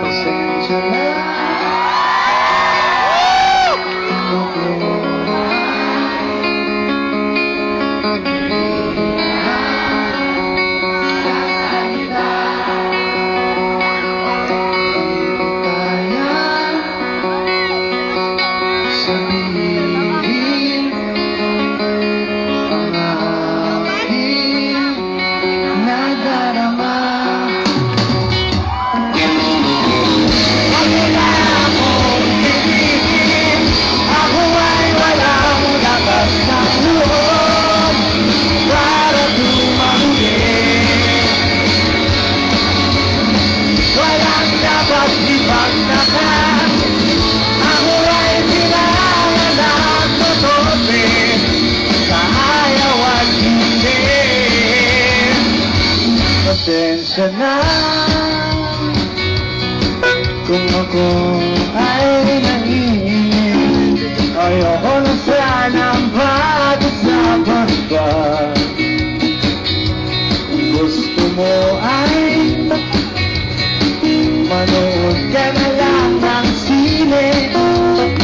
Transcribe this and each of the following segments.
Pasensya Pasensya na kung ako ay nangingin Ayoko na sanang pag-usapan pa Kung gusto mo ay Manood ka na lang ng sine.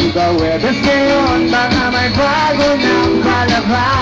Iba Webes ngayon Baka may bago ng palabas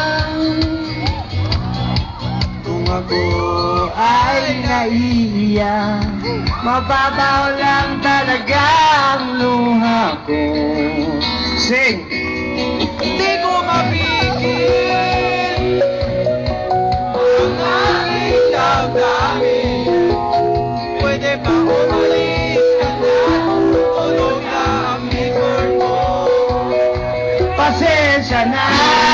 ako ay naiiyak Mababaw lang talaga ang luha ko. Sing! Hindi ko mapigil. Ang aking damdamin. Pwede ba umalis ka na. Tulog na ang record mo. Pasensya na